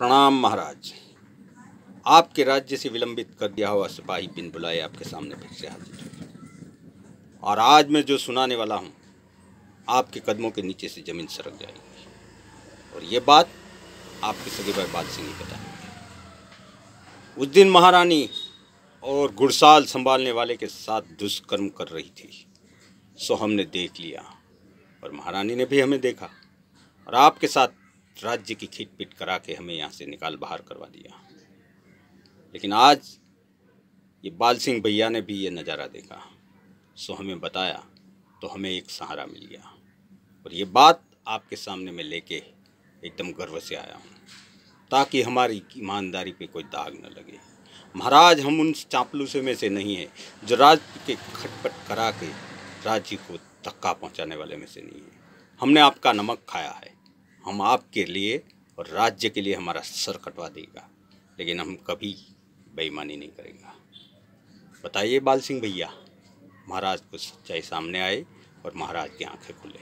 प्रणाम महाराज। आपके राज्य से विलंबित कर दिया हुआ सिपाही बिन बुलाए आपके सामने फिर से हाजिर और आज मैं जो सुनाने वाला हूँ, आपके कदमों के नीचे से ज़मीन सरक जाएगी। और ये बात आपके सगे भाई बात सिंह ही। बताएँगे उस दिन महारानी और गुड़साल संभालने वाले के साथ दुष्कर्म कर रही थी। सो हमने देख लिया और महारानी ने भी हमें देखा और आपके साथ राज्य की खींच पीट करा के हमें यहाँ से निकाल बाहर करवा दिया। लेकिन आज ये बाल सिंह भैया ने भी ये नज़ारा देखा, सो हमें बताया तो हमें एक सहारा मिल गया। और ये बात आपके सामने मैं लेके एकदम गर्व से आया हूँ, ताकि हमारी ईमानदारी पे कोई दाग न लगे। महाराज, हम उन चापलूसों में से नहीं हैं, जो राज्य के खटपट करा के राज्य को धक्का पहुँचाने वाले में से नहीं है। हमने आपका नमक खाया है हम आपके लिए और राज्य के लिए हमारा सर कटवा देगा, लेकिन हम कभी बेईमानी नहीं करेंगे। बताइए बाल सिंह भैया, महाराज को सच्चाई सामने आए और महाराज की आँखें खुले।